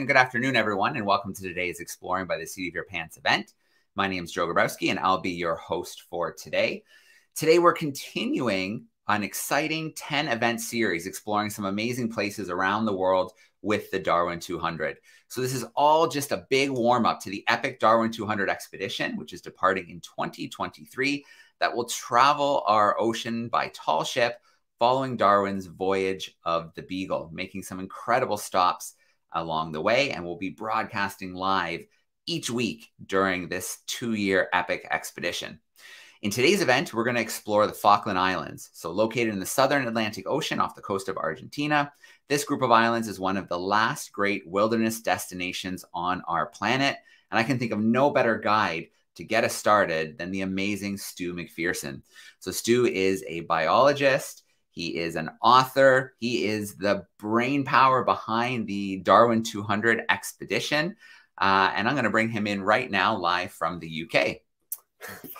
morning good afternoon, everyone, and welcome to today's Exploring by the Seat of Your Pants event. My name is Joe Grabowski, and I'll be your host for today. Today, we're continuing an exciting 10 event series exploring some amazing places around the world with the Darwin 200. So, this is all just a big warm up to the epic Darwin 200 expedition, which is departing in 2023, that will travel our ocean by tall ship following Darwin's voyage of the Beagle, making some incredible stops along the way. And we'll be broadcasting live each week during this two year epic expedition. In today's event, we're going to explore the Falkland Islands. So, located in the southern Atlantic Ocean off the coast of Argentina, this group of islands is one of the last great wilderness destinations on our planet. And I can think of no better guide to get us started than the amazing Stu McPherson. So, Stu is a biologist. He is an author. He is the brain power behind the Darwin 200 expedition. Uh, and I'm going to bring him in right now, live from the UK.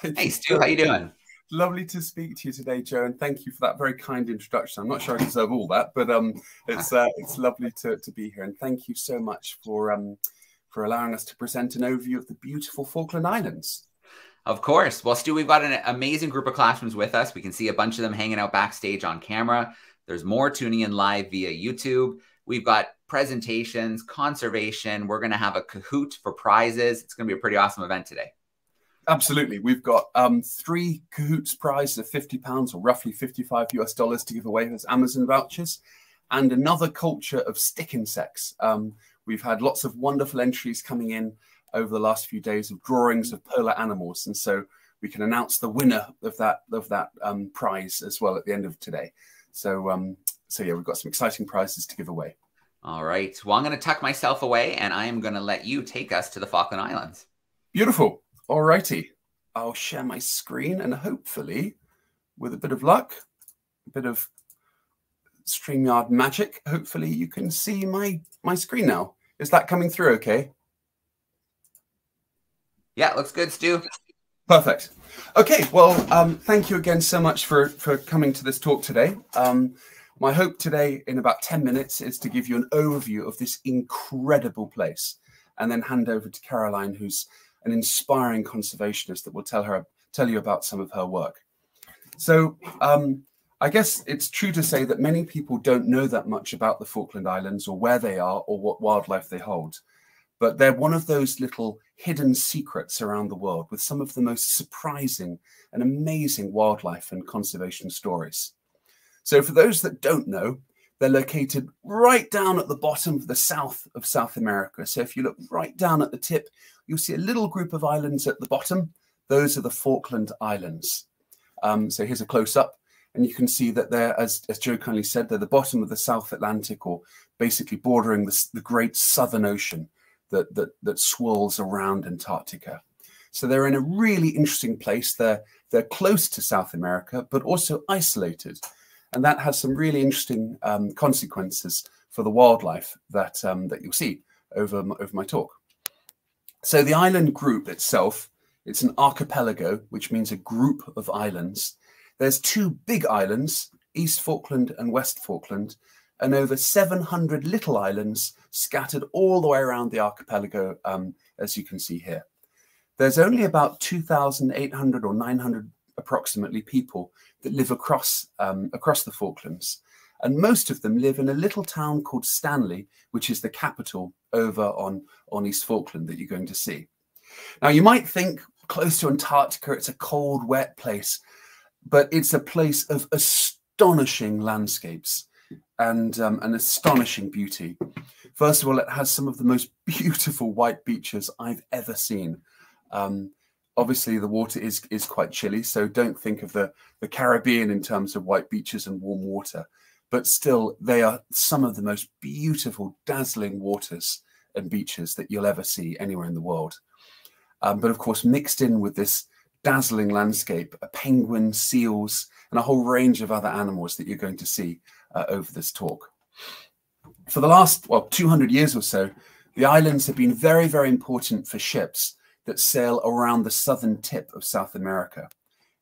hey, Stu, how you doing? Lovely to speak to you today, Joe, and thank you for that very kind introduction. I'm not sure I deserve all that, but um, it's uh, it's lovely to, to be here, and thank you so much for um, for allowing us to present an overview of the beautiful Falkland Islands. Of course. Well, Stu, we've got an amazing group of classrooms with us. We can see a bunch of them hanging out backstage on camera. There's more tuning in live via YouTube. We've got presentations, conservation. We're going to have a Kahoot for prizes. It's going to be a pretty awesome event today. Absolutely. We've got um, three Kahoots prizes of £50 or roughly 55 US dollars to give away as Amazon vouchers and another culture of stick insects. Um, we've had lots of wonderful entries coming in over the last few days of drawings of polar animals, and so we can announce the winner of that of that um, prize as well at the end of today. So um, so yeah, we've got some exciting prizes to give away. All right. Well, I'm going to tuck myself away, and I am going to let you take us to the Falkland Islands. Beautiful. All righty. I'll share my screen, and hopefully, with a bit of luck, a bit of StreamYard magic, hopefully you can see my my screen now. Is that coming through okay? Yeah, looks good, Stu. Perfect. Okay, well, um, thank you again so much for, for coming to this talk today. Um, my hope today, in about 10 minutes, is to give you an overview of this incredible place and then hand over to Caroline, who's an inspiring conservationist that will tell her tell you about some of her work. So um, I guess it's true to say that many people don't know that much about the Falkland Islands or where they are or what wildlife they hold but they're one of those little hidden secrets around the world with some of the most surprising and amazing wildlife and conservation stories. So, for those that don't know, they're located right down at the bottom of the south of South America. So, if you look right down at the tip, you'll see a little group of islands at the bottom. Those are the Falkland Islands. Um, so, here's a close up. And you can see that they're, as, as Joe kindly said, they're the bottom of the South Atlantic or basically bordering the, the great Southern Ocean that, that, that swirls around Antarctica. So they're in a really interesting place. They're, they're close to South America, but also isolated. And that has some really interesting um, consequences for the wildlife that, um, that you'll see over, my, over my talk. So the island group itself, it's an archipelago, which means a group of islands. There's two big islands, East Falkland and West Falkland, and over 700 little islands scattered all the way around the archipelago, um, as you can see here. There's only about 2,800 or 900 approximately people that live across, um, across the Falklands. And most of them live in a little town called Stanley, which is the capital over on, on East Falkland that you're going to see. Now, you might think close to Antarctica, it's a cold, wet place, but it's a place of astonishing landscapes and um, an astonishing beauty. First of all, it has some of the most beautiful white beaches I've ever seen. Um, obviously, the water is is quite chilly, so don't think of the the Caribbean in terms of white beaches and warm water. But still, they are some of the most beautiful, dazzling waters and beaches that you'll ever see anywhere in the world. Um, but of course, mixed in with this dazzling landscape, a penguin, seals, and a whole range of other animals that you're going to see uh, over this talk. For the last, well, 200 years or so, the islands have been very, very important for ships that sail around the southern tip of South America.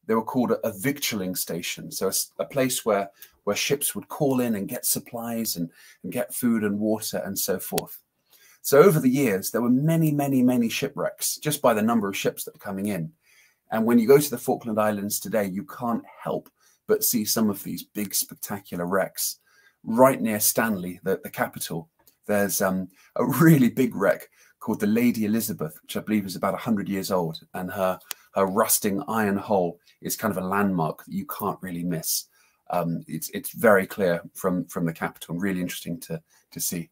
They were called a, a victualling station, so a, a, place where, where ships would call in and get supplies and, and get food and water and so forth. So over the years, there were many, many, many shipwrecks just by the number of ships that are coming in. And when you go to the Falkland Islands today, you can't help but see some of these big, spectacular wrecks. Right near Stanley, the, the capital, there's um, a really big wreck called the Lady Elizabeth, which I believe is about 100 years old. And her, her rusting iron hull is kind of a landmark that you can't really miss. Um, it's, it's very clear from, from the capital and really interesting to, to see.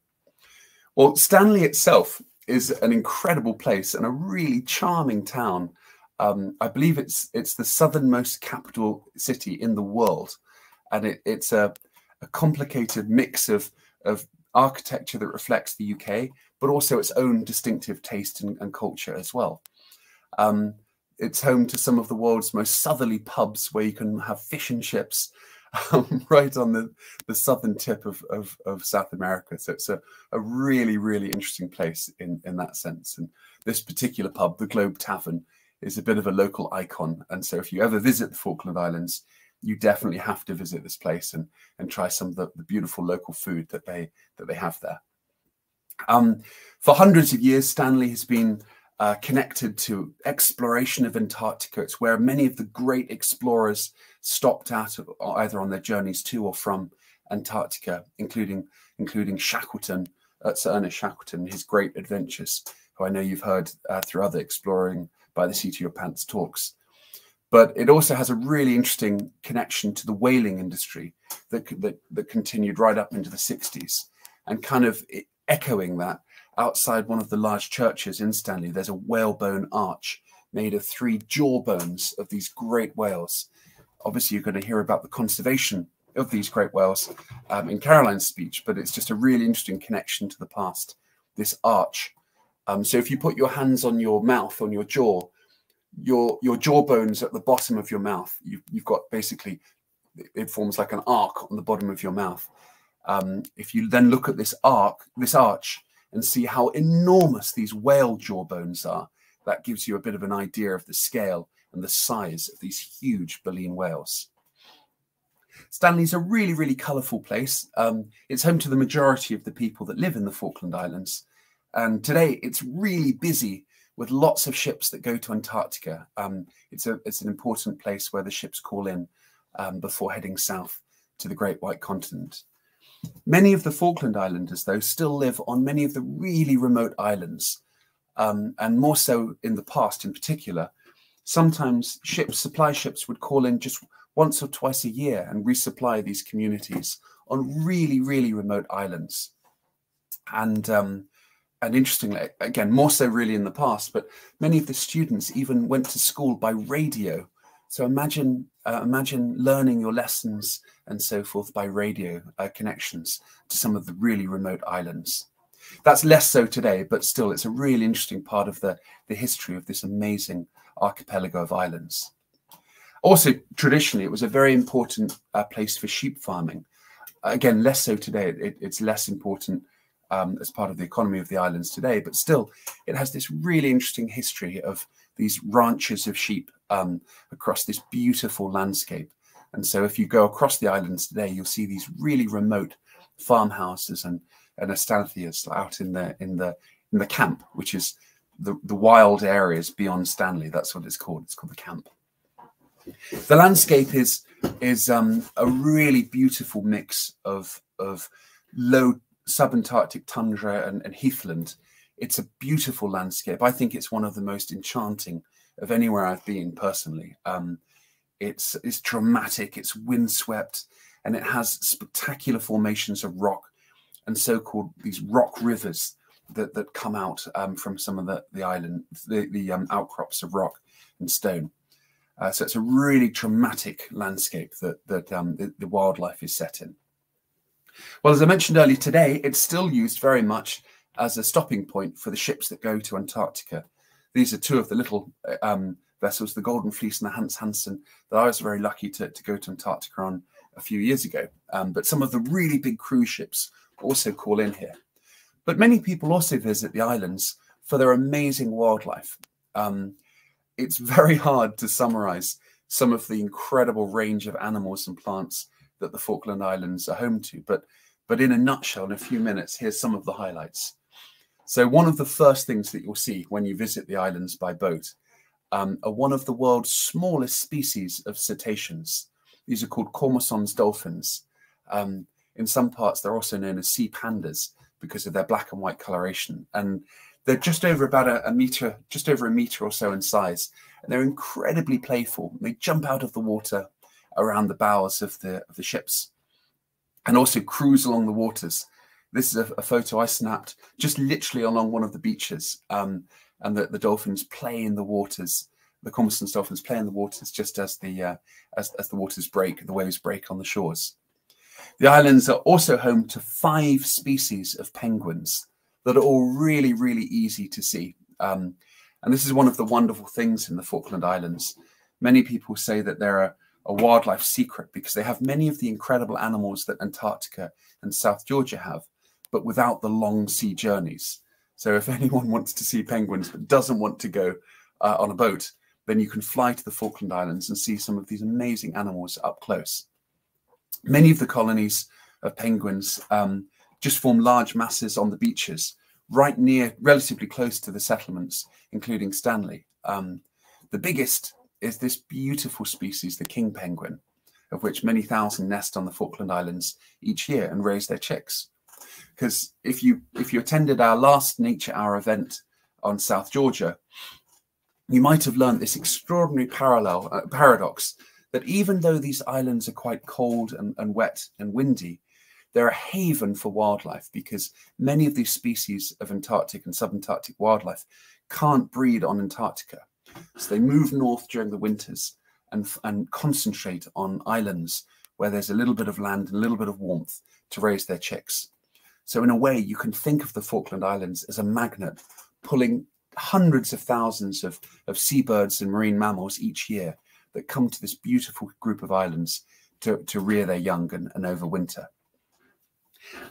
Well, Stanley itself is an incredible place and a really charming town. Um, I believe it's it's the southernmost capital city in the world, and it, it's a, a complicated mix of of architecture that reflects the UK, but also its own distinctive taste and, and culture as well. Um, it's home to some of the world's most southerly pubs where you can have fish and chips um, right on the, the southern tip of, of, of, South America. So it's a, a really, really interesting place in, in that sense. And this particular pub, the Globe Tavern, is a bit of a local icon. And so if you ever visit the Falkland Islands, you definitely have to visit this place and, and try some of the, the beautiful local food that they that they have there. Um, for hundreds of years, Stanley has been uh, connected to exploration of Antarctica. It's where many of the great explorers stopped at either on their journeys to or from Antarctica, including including Shackleton, uh, Sir Ernest Shackleton, his great adventures, who I know you've heard uh, through other exploring by the seat of your pants talks. But it also has a really interesting connection to the whaling industry that, that, that continued right up into the 60s and kind of echoing that outside one of the large churches in Stanley, there's a whalebone arch made of three jawbones of these great whales. Obviously, you're going to hear about the conservation of these great whales um, in Caroline's speech, but it's just a really interesting connection to the past, this arch. Um, so if you put your hands on your mouth, on your jaw, your your jaw bones at the bottom of your mouth, you, you've got basically, it forms like an arc on the bottom of your mouth. Um, if you then look at this arc, this arch, and see how enormous these whale jawbones are, that gives you a bit of an idea of the scale and the size of these huge baleen whales. Stanley's a really, really colourful place. Um, it's home to the majority of the people that live in the Falkland Islands. And today it's really busy with lots of ships that go to Antarctica. Um, it's, a, it's an important place where the ships call in um, before heading south to the Great White Continent. Many of the Falkland Islanders, though, still live on many of the really remote islands, um, and more so in the past in particular. Sometimes ships, supply ships would call in just once or twice a year and resupply these communities on really, really remote islands. And um, and interestingly, again, more so really in the past, but many of the students even went to school by radio so imagine uh, imagine learning your lessons and so forth by radio uh, connections to some of the really remote islands. That's less so today, but still, it's a really interesting part of the, the history of this amazing archipelago of islands. Also, traditionally, it was a very important uh, place for sheep farming. Again, less so today. It, it's less important um, as part of the economy of the islands today, but still, it has this really interesting history of these ranches of sheep um, across this beautiful landscape. And so if you go across the islands today, you'll see these really remote farmhouses and, and estancias out in the in the in the camp, which is the, the wild areas beyond Stanley. That's what it's called. It's called the camp. The landscape is is um, a really beautiful mix of of low subantarctic tundra and, and heathland it's a beautiful landscape. I think it's one of the most enchanting of anywhere I've been personally. Um, it's it's dramatic, it's windswept, and it has spectacular formations of rock and so-called these rock rivers that that come out um, from some of the the island the the um, outcrops of rock and stone. Uh, so it's a really dramatic landscape that that um, the, the wildlife is set in. Well, as I mentioned earlier today, it's still used very much as a stopping point for the ships that go to Antarctica. These are two of the little um, vessels, the Golden Fleece and the Hans Hansen, that I was very lucky to, to go to Antarctica on a few years ago. Um, but some of the really big cruise ships also call in here. But many people also visit the islands for their amazing wildlife. Um, it's very hard to summarize some of the incredible range of animals and plants that the Falkland Islands are home to. But, but in a nutshell, in a few minutes, here's some of the highlights. So one of the first things that you'll see when you visit the islands by boat um, are one of the world's smallest species of cetaceans. These are called Commerson's dolphins. Um, in some parts, they're also known as sea pandas because of their black and white coloration. And they're just over about a, a meter, just over a meter or so in size. And they're incredibly playful. They jump out of the water around the bows of the, of the ships and also cruise along the waters. This is a, a photo I snapped just literally along one of the beaches. Um, and the, the dolphins play in the waters. The Commerson's dolphins play in the waters just as the uh, as, as the waters break, the waves break on the shores. The islands are also home to five species of penguins that are all really, really easy to see. Um, and this is one of the wonderful things in the Falkland Islands. Many people say that they're a, a wildlife secret because they have many of the incredible animals that Antarctica and South Georgia have, but without the long sea journeys. So if anyone wants to see penguins but doesn't want to go uh, on a boat, then you can fly to the Falkland Islands and see some of these amazing animals up close. Many of the colonies of penguins um, just form large masses on the beaches, right near, relatively close to the settlements, including Stanley. Um, the biggest is this beautiful species, the king penguin, of which many thousand nest on the Falkland Islands each year and raise their chicks because if you if you attended our last nature hour event on South Georgia, you might have learned this extraordinary parallel uh, paradox that even though these islands are quite cold and, and wet and windy, they're a haven for wildlife because many of these species of Antarctic and subantarctic wildlife can't breed on Antarctica. So they move north during the winters and, and concentrate on islands where there's a little bit of land and a little bit of warmth to raise their chicks. So in a way, you can think of the Falkland Islands as a magnet pulling hundreds of thousands of, of seabirds and marine mammals each year that come to this beautiful group of islands to, to rear their young and, and overwinter.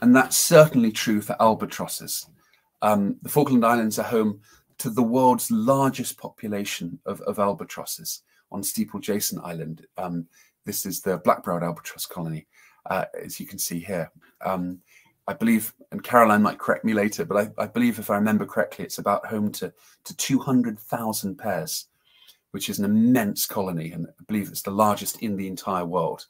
And that's certainly true for albatrosses. Um, the Falkland Islands are home to the world's largest population of, of albatrosses on Steeple Jason Island. Um, this is the black-browed albatross colony, uh, as you can see here. Um, I believe, and Caroline might correct me later, but I, I believe if I remember correctly, it's about home to, to 200,000 pairs, which is an immense colony. And I believe it's the largest in the entire world.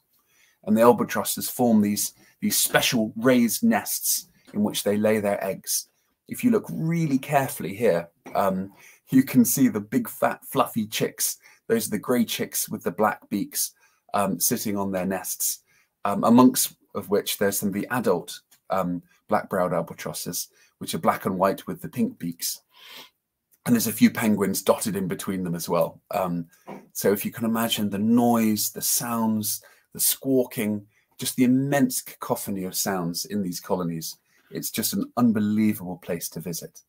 And the albatrosses form these, these special raised nests in which they lay their eggs. If you look really carefully here, um, you can see the big fat fluffy chicks. Those are the grey chicks with the black beaks um, sitting on their nests, um, amongst of which there's some of the adult um, black-browed albatrosses, which are black and white with the pink beaks. And there's a few penguins dotted in between them as well. Um, so if you can imagine the noise, the sounds, the squawking, just the immense cacophony of sounds in these colonies, it's just an unbelievable place to visit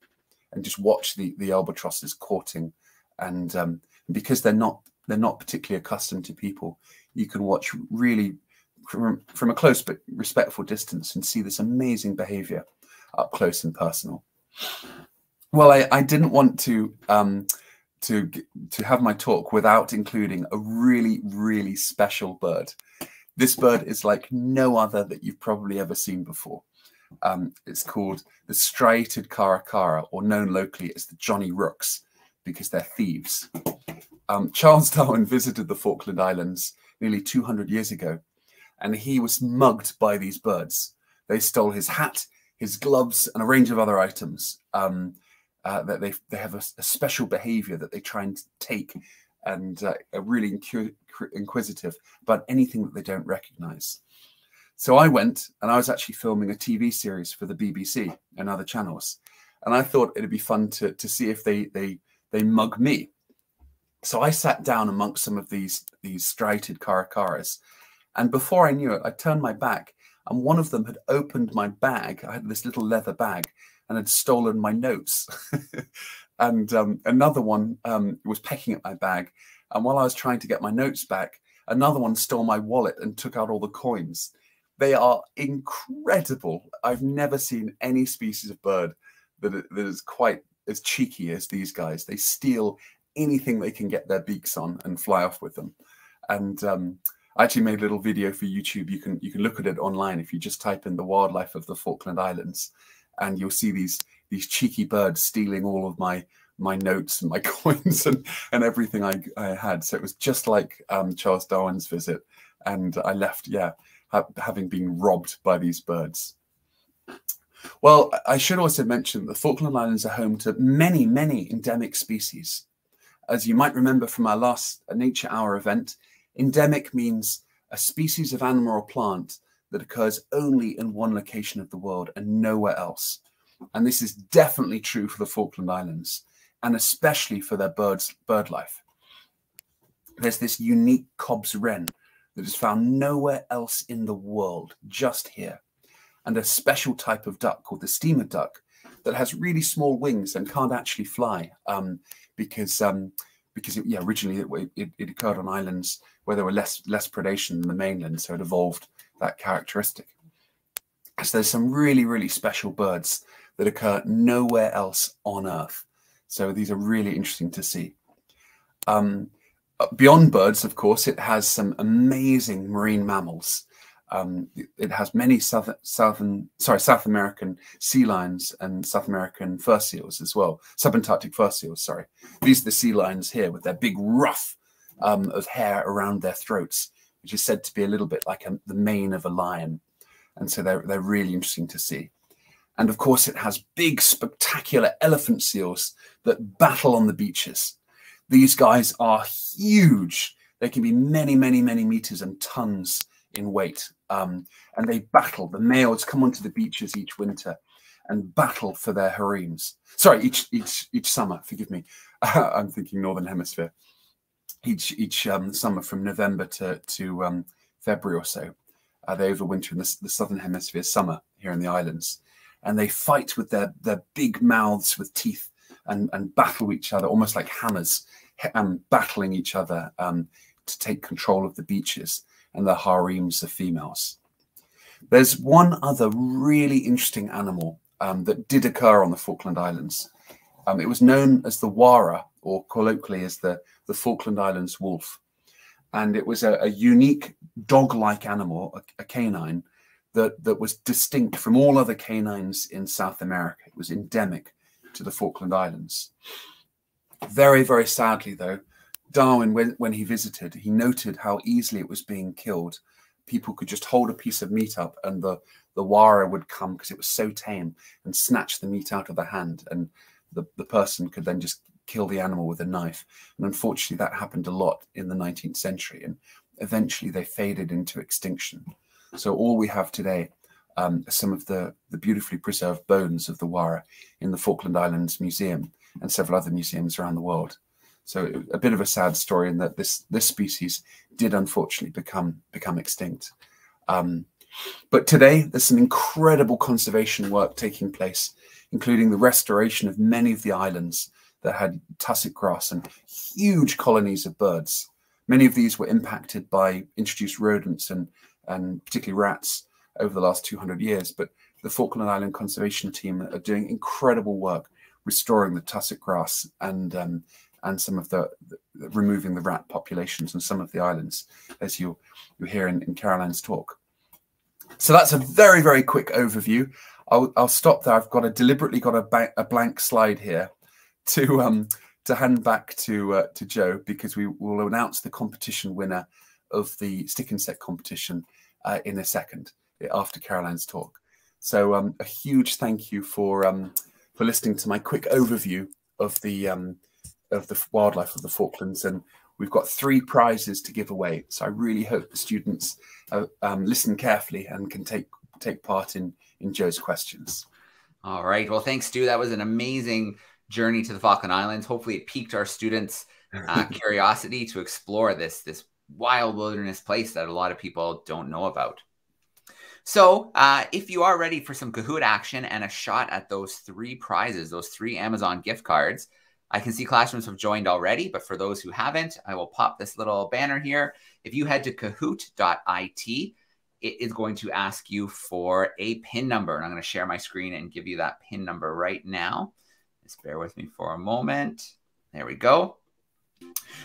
and just watch the, the albatrosses courting. And um, because they're not they're not particularly accustomed to people, you can watch really from, from a close but respectful distance and see this amazing behavior up close and personal. Well, I, I didn't want to um, to to have my talk without including a really really special bird. This bird is like no other that you've probably ever seen before. Um, it's called the striated caracara, or known locally as the Johnny Rooks, because they're thieves. Um, Charles Darwin visited the Falkland Islands nearly 200 years ago and he was mugged by these birds. They stole his hat, his gloves, and a range of other items. Um, uh, that they they have a, a, special behavior that they try and take, and uh, are really inquisitive about anything that they don't recognize. So I went and I was actually filming a TV series for the BBC and other channels, and I thought it'd be fun to to see if they they they mug me. So I sat down amongst some of these these striated caracaras and before I knew it, I turned my back and one of them had opened my bag. I had this little leather bag and had stolen my notes. and um, another one um, was pecking at my bag. And while I was trying to get my notes back, another one stole my wallet and took out all the coins. They are incredible. I've never seen any species of bird that, that is quite as cheeky as these guys. They steal anything they can get their beaks on and fly off with them. And um, I actually made a little video for YouTube. You can you can look at it online if you just type in the wildlife of the Falkland Islands, and you'll see these these cheeky birds stealing all of my my notes and my coins and, and everything I, I had. So it was just like um, Charles Darwin's visit. And I left, yeah, ha having been robbed by these birds. Well, I should also mention the Falkland Islands are home to many, many endemic species. As you might remember from our last uh, Nature Hour event, endemic means a species of animal or plant that occurs only in one location of the world and nowhere else. And this is definitely true for the Falkland Islands and especially for their birds, bird life. There's this unique Cobb's wren that is found nowhere else in the world, just here, and a special type of duck called the steamer duck that has really small wings and can't actually fly um, because um, because it, yeah originally it, it, it, occurred on islands where there were less less predation than the mainland, so it evolved that characteristic. So there's some really really special birds that occur nowhere else on Earth. So these are really interesting to see. Um, beyond birds, of course, it has some amazing marine mammals. Um, it has many southern, southern, sorry, South American sea lions and South American fur seals as well. Subantarctic fur seals, sorry. These are the sea lions here with their big ruff um, of hair around their throats, which is said to be a little bit like a, the mane of a lion. And so they're, they're really interesting to see. And of course, it has big, spectacular elephant seals that battle on the beaches. These guys are huge. They can be many, many, many meters and tons in weight. Um, and they battle. The males come onto the beaches each winter and battle for their harems. Sorry, each each each summer. Forgive me. I'm thinking northern hemisphere. Each each um, summer from November to to um, February or so, uh, they overwinter in the, the southern hemisphere summer here in the islands and they fight with their their big mouths with teeth and and battle each other almost like hammers, um, battling each other um, to take control of the beaches and the harems of females. There's one other really interesting animal um, that did occur on the Falkland Islands. Um, it was known as the warrah, or colloquially as the, the Falkland Islands wolf. And it was a, a unique dog-like animal, a, a canine, that, that was distinct from all other canines in South America. It was endemic to the Falkland Islands. Very, very sadly, though, Darwin, when, when he visited, he noted how easily it was being killed. People could just hold a piece of meat up and the, the warrah would come because it was so tame and snatch the meat out of the hand. And the, the person could then just kill the animal with a knife. And unfortunately, that happened a lot in the 19th century. And eventually they faded into extinction. So all we have today um, some of the, the beautifully preserved bones of the Warrah in the Falkland Islands Museum and several other museums around the world. So a bit of a sad story in that this this species did unfortunately become become extinct. Um, but today there's some incredible conservation work taking place, including the restoration of many of the islands that had tussock grass and huge colonies of birds. Many of these were impacted by introduced rodents and and particularly rats over the last 200 years. But the Falkland Island Conservation Team are doing incredible work restoring the tussock grass and um, and some of the, the, removing the rat populations on some of the islands, as you you hear in, in Caroline's talk. So that's a very very quick overview. I'll, I'll stop there. I've got a deliberately got a, a blank slide here to um to hand back to uh, to Joe because we will announce the competition winner of the stick insect competition uh, in a second after Caroline's talk. So um, a huge thank you for um, for listening to my quick overview of the um, of the wildlife of the Falklands, and we've got three prizes to give away. So I really hope the students uh, um, listen carefully and can take take part in in Joe's questions. All right. Well, thanks, Stu. That was an amazing journey to the Falkland Islands. Hopefully, it piqued our students' uh, curiosity to explore this this wild wilderness place that a lot of people don't know about. So, uh, if you are ready for some Kahoot action and a shot at those three prizes, those three Amazon gift cards, I can see classrooms have joined already, but for those who haven't, I will pop this little banner here. If you head to kahoot.it, it is going to ask you for a PIN number. And I'm going to share my screen and give you that PIN number right now. Just bear with me for a moment. There we go.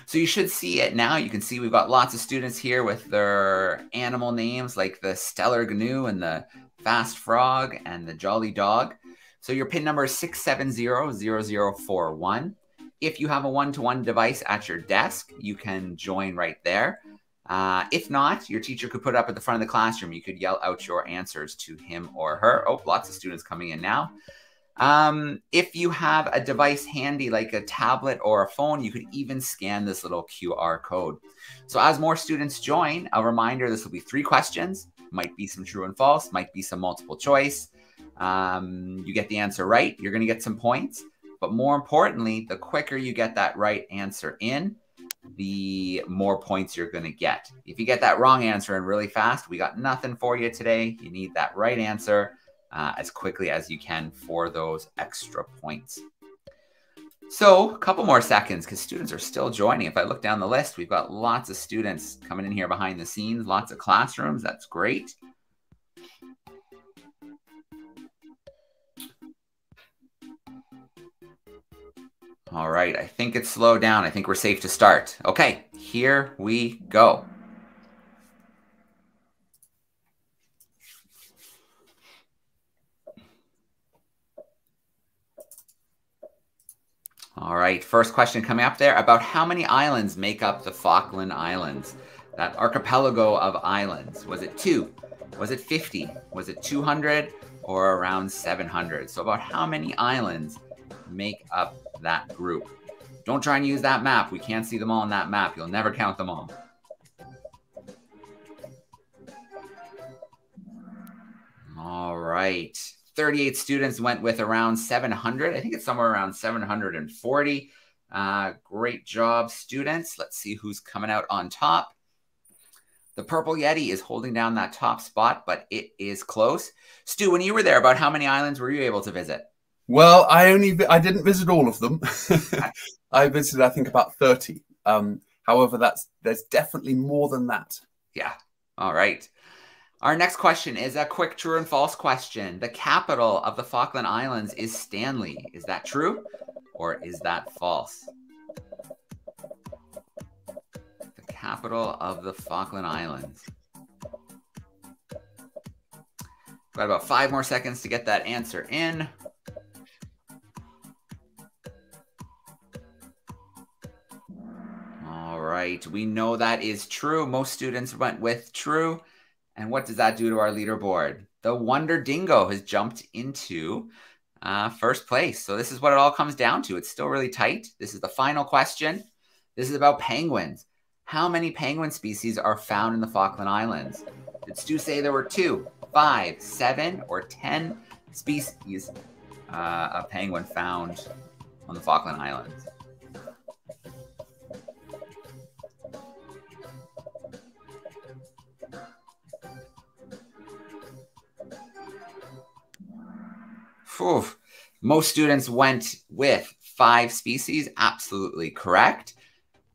So you should see it now. You can see we've got lots of students here with their animal names like the Stellar Gnu and the Fast Frog and the Jolly Dog. So your PIN number is 6700041. If you have a one to one device at your desk, you can join right there. Uh, if not, your teacher could put up at the front of the classroom. You could yell out your answers to him or her. Oh, lots of students coming in now. Um, if you have a device handy, like a tablet or a phone, you could even scan this little QR code. So as more students join, a reminder, this will be three questions, might be some true and false, might be some multiple choice. Um, you get the answer right, you're going to get some points. But more importantly, the quicker you get that right answer in, the more points you're going to get. If you get that wrong answer in really fast, we got nothing for you today. You need that right answer uh, as quickly as you can for those extra points. So a couple more seconds because students are still joining. If I look down the list, we've got lots of students coming in here behind the scenes, lots of classrooms. That's great. All right, I think it's slowed down. I think we're safe to start. Okay, here we go. All right, first question coming up there about how many islands make up the Falkland Islands? That archipelago of islands. Was it two? Was it 50? Was it 200 or around 700? So, about how many islands make up that group? Don't try and use that map. We can't see them all on that map. You'll never count them all. All right. 38 students went with around 700. I think it's somewhere around 740. Uh, great job, students. Let's see who's coming out on top. The Purple Yeti is holding down that top spot, but it is close. Stu, when you were there, about how many islands were you able to visit? Well, I only I didn't visit all of them. I visited, I think, about 30. Um, however, that's there's definitely more than that. Yeah. All right. Our next question is a quick true and false question. The capital of the Falkland Islands is Stanley. Is that true or is that false? The capital of the Falkland Islands. Got about five more seconds to get that answer in. All right, we know that is true. Most students went with true. And what does that do to our leaderboard? The Wonder Dingo has jumped into uh, first place. So this is what it all comes down to. It's still really tight. This is the final question. This is about penguins. How many penguin species are found in the Falkland Islands? Did Stu say there were two, five, seven, or ten species uh, of penguin found on the Falkland Islands? Whew. Most students went with five species. Absolutely correct.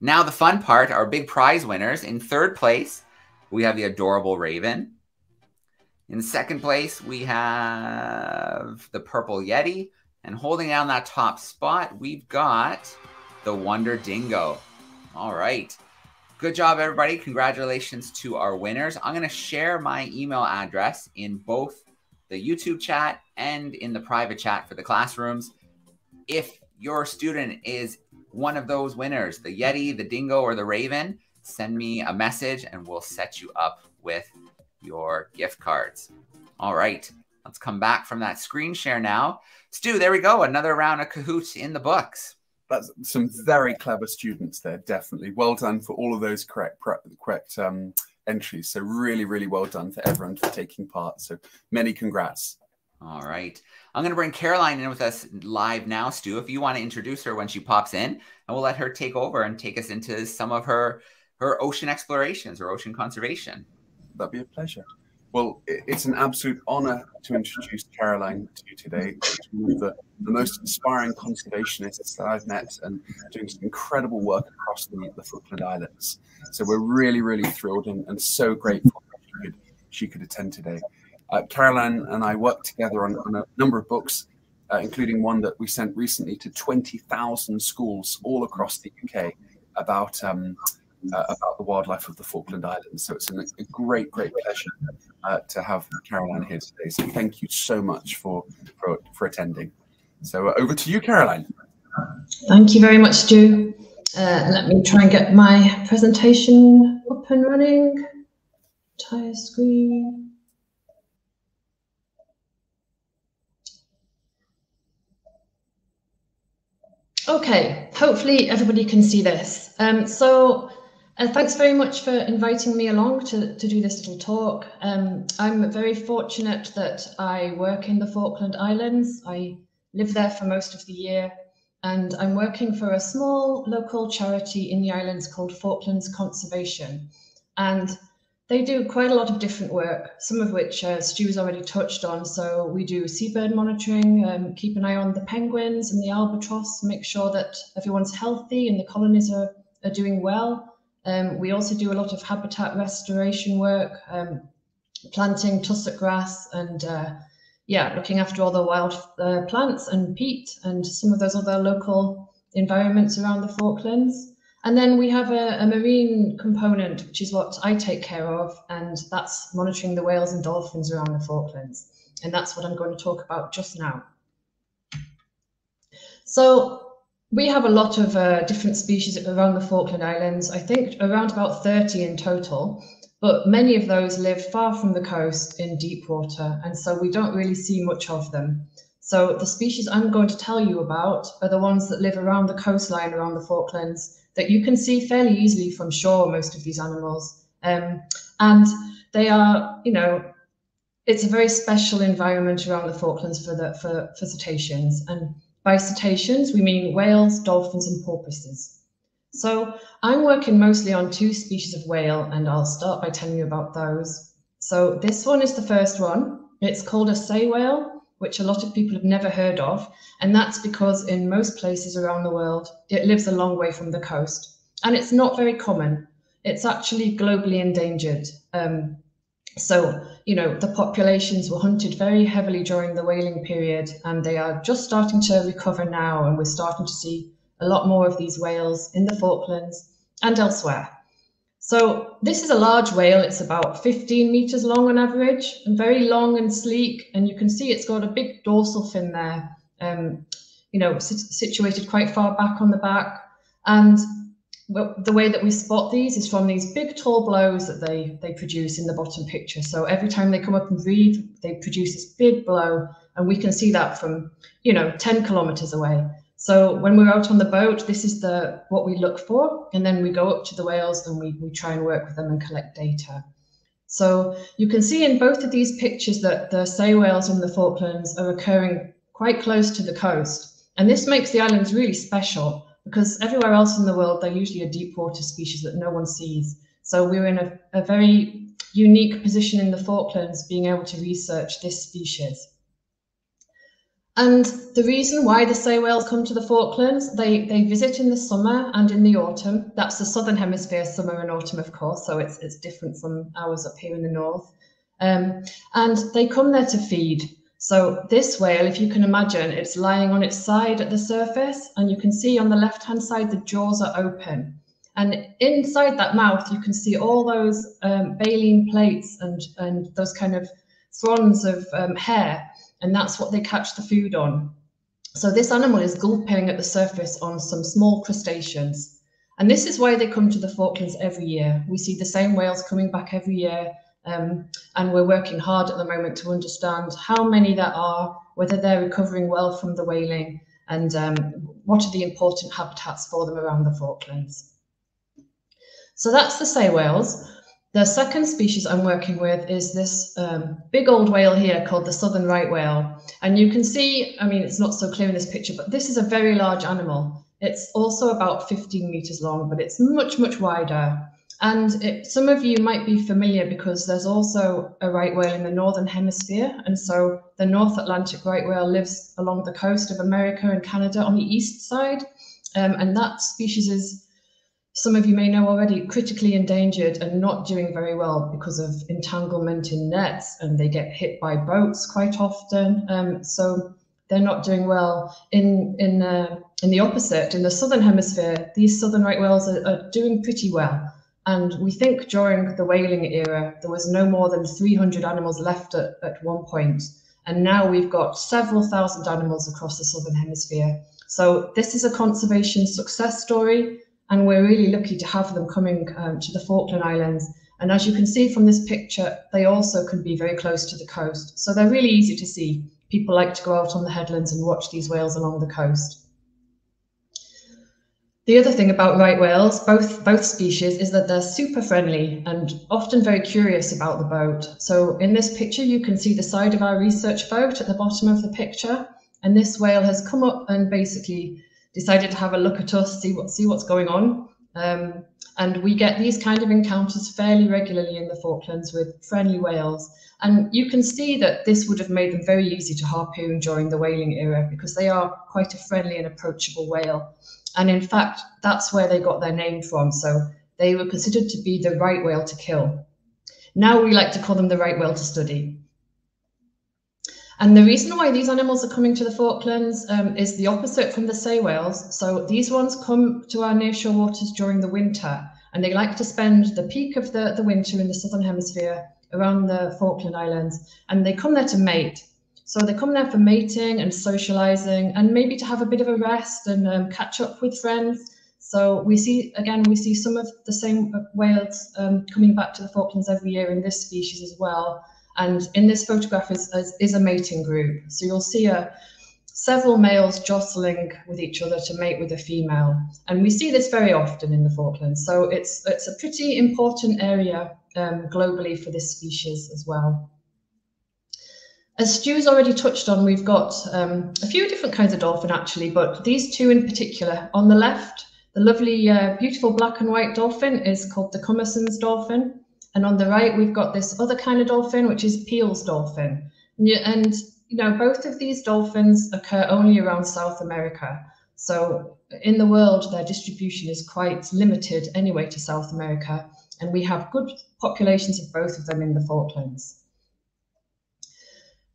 Now, the fun part our big prize winners. In third place, we have the adorable raven. In second place, we have the purple yeti. And holding down that top spot, we've got the wonder dingo. All right. Good job, everybody. Congratulations to our winners. I'm going to share my email address in both the YouTube chat and in the private chat for the classrooms. If your student is one of those winners, the Yeti, the Dingo, or the Raven, send me a message and we'll set you up with your gift cards. All right, let's come back from that screen share now. Stu, there we go. Another round of Kahoot in the books. That's some very clever students there, definitely. Well done for all of those correct correct um, entries. So really, really well done for everyone for taking part. So many congrats. All right. I'm going to bring Caroline in with us live now, Stu. If you want to introduce her when she pops in, and we'll let her take over and take us into some of her her ocean explorations or ocean conservation. That'd be a pleasure. Well, it's an absolute honor to introduce Caroline to you today. She's one of the, the most inspiring conservationists that I've met and doing some incredible work across the, the Falkland Islands. So we're really, really thrilled and, and so grateful that she could, she could attend today. Uh, Caroline and I worked together on, on a number of books, uh, including one that we sent recently to 20,000 schools all across the UK about um, uh, about the wildlife of the Falkland Islands. So it's an, a great, great pleasure uh, to have Caroline here today. So thank you so much for for, for attending. So uh, over to you, Caroline. Thank you very much, Stu. Uh, let me try and get my presentation up and running. Entire screen. Okay, hopefully everybody can see this. Um, so thanks very much for inviting me along to, to do this little talk. Um, I'm very fortunate that I work in the Falkland Islands. I live there for most of the year and I'm working for a small local charity in the islands called Falklands Conservation. And they do quite a lot of different work, some of which uh, Stu has already touched on. So we do seabird monitoring, um, keep an eye on the penguins and the albatross, make sure that everyone's healthy and the colonies are, are doing well. Um, we also do a lot of habitat restoration work, um, planting tussock grass and uh, yeah, looking after all the wild uh, plants and peat and some of those other local environments around the Falklands. And then we have a, a, marine component, which is what I take care of, and that's monitoring the whales and dolphins around the Falklands. And that's what I'm going to talk about just now. So we have a lot of uh, different species around the Falkland Islands, I think around about 30 in total but many of those live far from the coast in deep water, and so we don't really see much of them. So the species I'm going to tell you about are the ones that live around the coastline around the Falklands that you can see fairly easily from shore, most of these animals. Um, and they are, you know, it's a very special environment around the Falklands for the for, for cetaceans. And by cetaceans, we mean whales, dolphins, and porpoises. So I'm working mostly on two species of whale, and I'll start by telling you about those. So this one is the first one. It's called a sei whale, which a lot of people have never heard of, and that's because in most places around the world, it lives a long way from the coast, and it's not very common. It's actually globally endangered. Um, so, you know, the populations were hunted very heavily during the whaling period, and they are just starting to recover now, and we're starting to see a lot more of these whales in the Falklands and elsewhere. So this is a large whale. It's about 15 meters long on average and very long and sleek. And you can see it's got a big dorsal fin there, um, you know, situated quite far back on the back. And the way that we spot these is from these big tall blows that they, they produce in the bottom picture. So every time they come up and breathe, they produce this big blow. And we can see that from, you know, 10 kilometers away. So when we're out on the boat, this is the what we look for, and then we go up to the whales and we, we try and work with them and collect data. So you can see in both of these pictures that the sei whales in the Falklands are occurring quite close to the coast. And this makes the islands really special because everywhere else in the world, they're usually a deep water species that no one sees. So we're in a, a very unique position in the Falklands being able to research this species. And the reason why the sei whales come to the Falklands, they, they visit in the summer and in the autumn. That's the southern hemisphere summer and autumn, of course, so it's, it's different from ours up here in the north. Um, and they come there to feed. So this whale, if you can imagine, it's lying on its side at the surface, and you can see on the left-hand side, the jaws are open. And inside that mouth, you can see all those um, baleen plates and, and those kind of fronds of um, hair and that's what they catch the food on. So this animal is gulping at the surface on some small crustaceans. And this is why they come to the Falklands every year. We see the same whales coming back every year. Um, and we're working hard at the moment to understand how many there are, whether they're recovering well from the whaling, and um, what are the important habitats for them around the Falklands. So that's the sei whales. The second species I'm working with is this um, big old whale here called the southern right whale. And you can see, I mean, it's not so clear in this picture, but this is a very large animal. It's also about 15 meters long, but it's much, much wider. And it, some of you might be familiar because there's also a right whale in the northern hemisphere. And so the North Atlantic right whale lives along the coast of America and Canada on the east side. Um, and that species is some of you may know already, critically endangered and not doing very well because of entanglement in nets and they get hit by boats quite often. Um, so they're not doing well. In in uh, in the opposite, in the southern hemisphere, these southern right whales are, are doing pretty well. And we think during the whaling era, there was no more than 300 animals left at, at one point. And now we've got several thousand animals across the southern hemisphere. So this is a conservation success story, and we're really lucky to have them coming um, to the Falkland Islands. And as you can see from this picture, they also can be very close to the coast. So they're really easy to see. People like to go out on the headlands and watch these whales along the coast. The other thing about right whales, both both species, is that they're super friendly and often very curious about the boat. So in this picture, you can see the side of our research boat at the bottom of the picture, and this whale has come up and basically decided to have a look at us, see what see what's going on. Um, and we get these kind of encounters fairly regularly in the Falklands with friendly whales. And you can see that this would have made them very easy to harpoon during the whaling era because they are quite a friendly and approachable whale. And in fact, that's where they got their name from. So they were considered to be the right whale to kill. Now we like to call them the right whale to study. And the reason why these animals are coming to the Falklands um, is the opposite from the sei whales. So these ones come to our nearshore waters during the winter, and they like to spend the peak of the, the winter in the southern hemisphere around the Falkland Islands, and they come there to mate. So they come there for mating and socializing and maybe to have a bit of a rest and um, catch up with friends. So we see, again, we see some of the same whales um, coming back to the Falklands every year in this species as well. And in this photograph is, is, is a mating group. So you'll see a, several males jostling with each other to mate with a female. And we see this very often in the Falklands. So it's, it's a pretty important area um, globally for this species as well. As Stu's already touched on, we've got um, a few different kinds of dolphin actually, but these two in particular. On the left, the lovely, uh, beautiful black and white dolphin is called the Commerson's dolphin. And on the right, we've got this other kind of dolphin, which is Peale's dolphin. And, you know, both of these dolphins occur only around South America. So in the world, their distribution is quite limited anyway to South America. And we have good populations of both of them in the Falklands.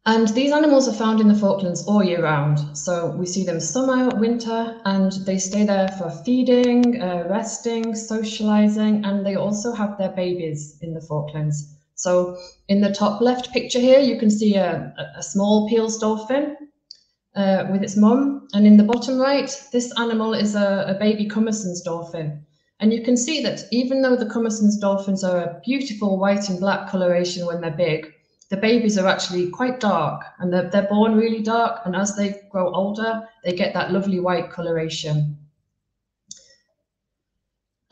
And these animals are found in the Falklands all year round. So we see them summer, winter, and they stay there for feeding, uh, resting, socializing, and they also have their babies in the Falklands. So in the top left picture here, you can see a, a small Peale's dolphin uh, with its mum. And in the bottom right, this animal is a, a baby Commerson's dolphin. And you can see that even though the Commerson's dolphins are a beautiful white and black coloration when they're big, the babies are actually quite dark and they're, they're born really dark. And as they grow older, they get that lovely white coloration.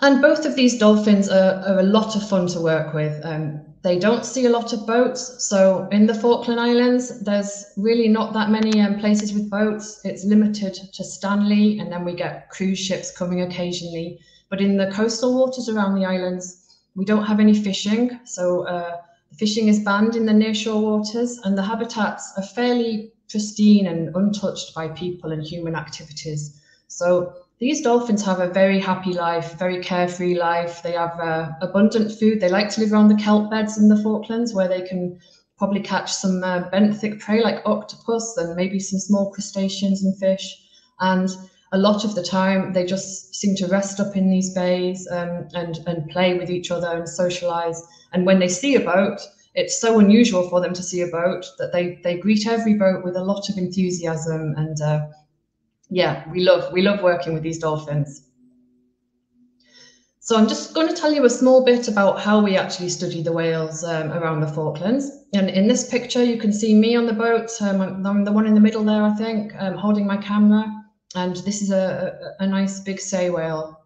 And both of these dolphins are, are a lot of fun to work with. Um, they don't see a lot of boats. So in the Falkland Islands, there's really not that many um, places with boats. It's limited to Stanley, and then we get cruise ships coming occasionally. But in the coastal waters around the islands, we don't have any fishing. So uh, Fishing is banned in the nearshore waters, and the habitats are fairly pristine and untouched by people and human activities. So these dolphins have a very happy life, very carefree life. They have uh, abundant food. They like to live around the kelp beds in the Falklands where they can probably catch some uh, benthic prey like octopus and maybe some small crustaceans and fish. And a lot of the time, they just seem to rest up in these bays um, and, and play with each other and socialize. And when they see a boat, it's so unusual for them to see a boat that they they greet every boat with a lot of enthusiasm. And uh, yeah, we love we love working with these dolphins. So I'm just going to tell you a small bit about how we actually study the whales um, around the Falklands. And in this picture, you can see me on the boat. Um, I'm the one in the middle there, I think, um, holding my camera. And this is a, a, a nice big sei whale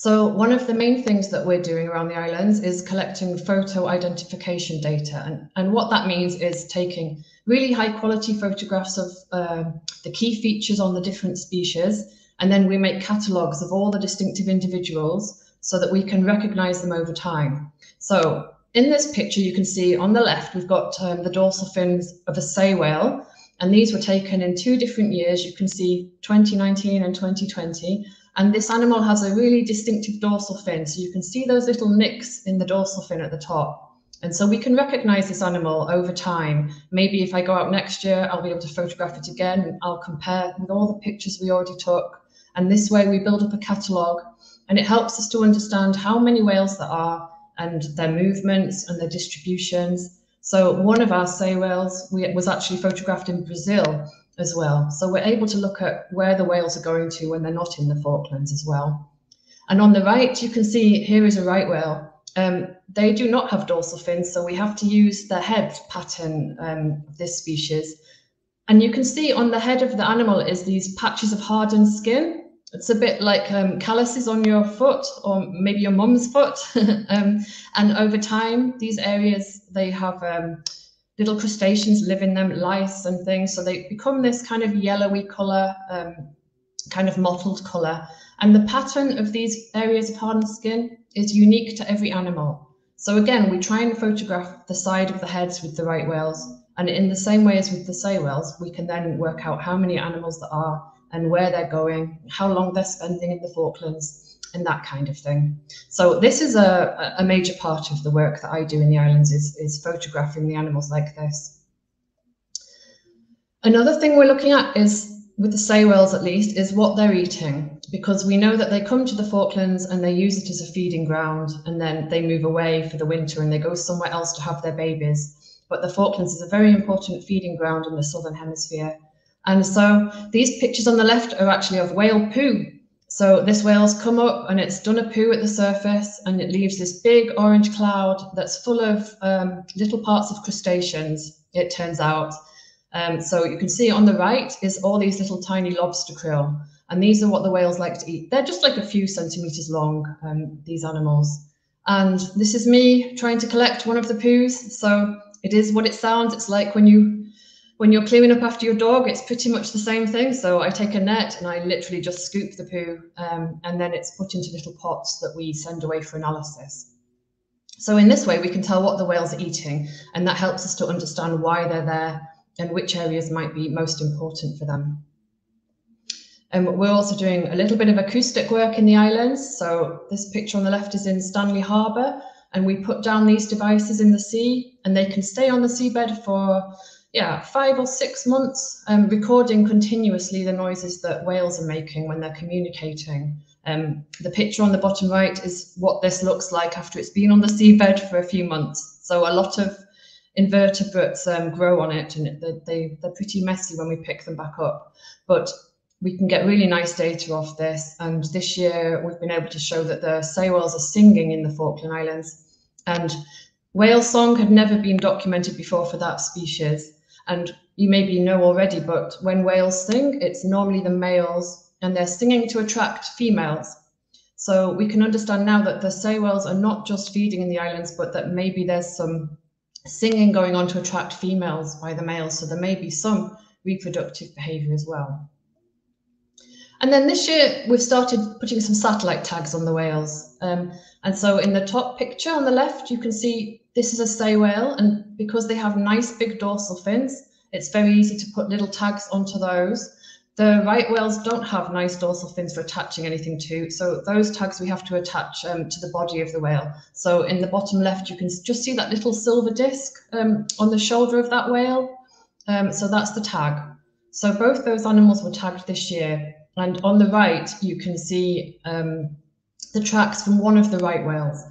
so one of the main things that we're doing around the islands is collecting photo identification data. And, and what that means is taking really high quality photographs of um, the key features on the different species. And then we make catalogues of all the distinctive individuals so that we can recognize them over time. So in this picture, you can see on the left, we've got um, the dorsal fins of a sei whale. And these were taken in two different years. You can see 2019 and 2020. And this animal has a really distinctive dorsal fin. So you can see those little nicks in the dorsal fin at the top. And so we can recognize this animal over time. Maybe if I go out next year, I'll be able to photograph it again and I'll compare with all the pictures we already took. And this way we build up a catalogue and it helps us to understand how many whales there are and their movements and their distributions. So one of our sei whales we, was actually photographed in Brazil as well. So we're able to look at where the whales are going to when they're not in the Falklands as well. And on the right, you can see here is a right whale. Um, they do not have dorsal fins, so we have to use the head pattern um, of this species. And you can see on the head of the animal is these patches of hardened skin. It's a bit like um, calluses on your foot or maybe your mum's foot. um, and over time, these areas, they have um, little crustaceans live in them, lice and things. So they become this kind of yellowy color, um, kind of mottled color. And the pattern of these areas of hardened skin is unique to every animal. So again, we try and photograph the side of the heads with the right whales. And in the same way as with the sei whales, we can then work out how many animals there are and where they're going, how long they're spending in the Falklands, and that kind of thing. So this is a, a major part of the work that I do in the islands is, is photographing the animals like this. Another thing we're looking at is with the sei whales at least, is what they're eating, because we know that they come to the Falklands and they use it as a feeding ground, and then they move away for the winter and they go somewhere else to have their babies. But the Falklands is a very important feeding ground in the southern hemisphere. And so these pictures on the left are actually of whale poo. So this whale's come up and it's done a poo at the surface and it leaves this big orange cloud that's full of um, little parts of crustaceans, it turns out. Um, so you can see on the right is all these little tiny lobster krill. And these are what the whales like to eat. They're just like a few centimeters long, um, these animals. And this is me trying to collect one of the poos. So it is what it sounds. It's like when you when you're cleaning up after your dog, it's pretty much the same thing. So I take a net and I literally just scoop the poo um, and then it's put into little pots that we send away for analysis. So in this way, we can tell what the whales are eating and that helps us to understand why they're there and which areas might be most important for them. And um, we're also doing a little bit of acoustic work in the islands. So this picture on the left is in Stanley Harbour, and we put down these devices in the sea, and they can stay on the seabed for yeah five or six months, um, recording continuously the noises that whales are making when they're communicating. Um, the picture on the bottom right is what this looks like after it's been on the seabed for a few months. So a lot of invertebrates um, grow on it and they, they, they're pretty messy when we pick them back up. But we can get really nice data off this. And this year we've been able to show that the whales are singing in the Falkland Islands. And whale song had never been documented before for that species. And you maybe know already, but when whales sing, it's normally the males and they're singing to attract females. So we can understand now that the sei whales are not just feeding in the islands, but that maybe there's some singing going on to attract females by the males. So there may be some reproductive behavior as well. And then this year we've started putting some satellite tags on the whales. Um, and so in the top picture on the left, you can see this is a sei whale. And because they have nice big dorsal fins, it's very easy to put little tags onto those. The right whales don't have nice dorsal fins for attaching anything to, so those tags we have to attach um, to the body of the whale. So in the bottom left, you can just see that little silver disc um, on the shoulder of that whale. Um, so that's the tag. So both those animals were tagged this year. And on the right, you can see um, the tracks from one of the right whales.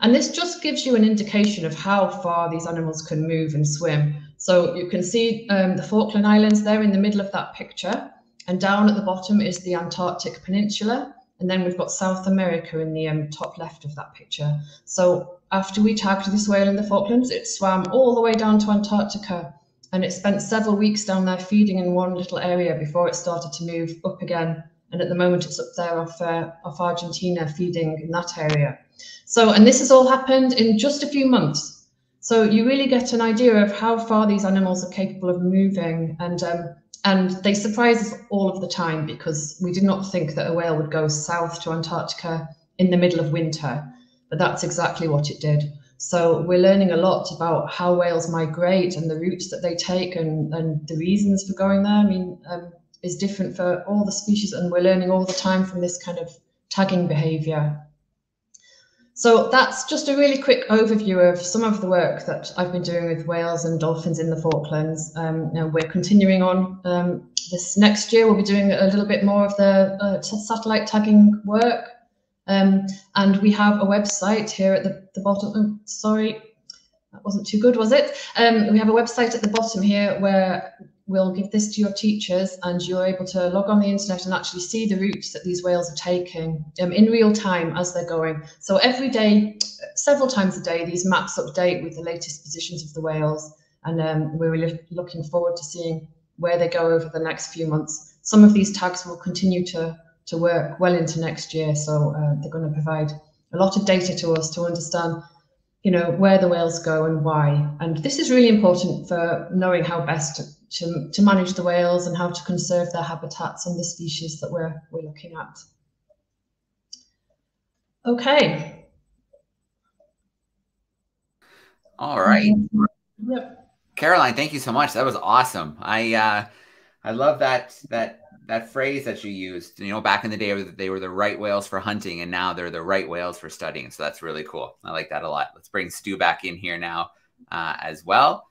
And this just gives you an indication of how far these animals can move and swim. So you can see um, the Falkland Islands there in the middle of that picture. And down at the bottom is the Antarctic Peninsula. And then we've got South America in the um, top left of that picture. So after we tagged this whale in the Falklands, it swam all the way down to Antarctica. And it spent several weeks down there feeding in one little area before it started to move up again. And at the moment, it's up there off, uh, off Argentina feeding in that area. So, and this has all happened in just a few months. So you really get an idea of how far these animals are capable of moving and um, and they surprise us all of the time because we did not think that a whale would go south to Antarctica in the middle of winter, but that's exactly what it did. So we're learning a lot about how whales migrate and the routes that they take and, and the reasons for going there. I mean, um, is different for all the species, and we're learning all the time from this kind of tagging behavior. So that's just a really quick overview of some of the work that I've been doing with whales and dolphins in the Falklands. Um, we're continuing on um, this next year. We'll be doing a little bit more of the uh, satellite tagging work. Um, and we have a website here at the, the bottom. Oh, sorry, that wasn't too good, was it? Um, we have a website at the bottom here where we'll give this to your teachers and you're able to log on the internet and actually see the routes that these whales are taking um, in real time as they're going. So every day, several times a day, these maps update with the latest positions of the whales. And um, we're really looking forward to seeing where they go over the next few months. Some of these tags will continue to, to work well into next year. So uh, they're going to provide a lot of data to us to understand you know where the whales go and why and this is really important for knowing how best to to, to manage the whales and how to conserve their habitats and the species that we're, we're looking at. Okay. All right. Yep. Caroline, thank you so much. That was awesome. I uh, I love that that that phrase that you used. You know, back in the day, they were the right whales for hunting, and now they're the right whales for studying. So that's really cool. I like that a lot. Let's bring Stu back in here now uh, as well.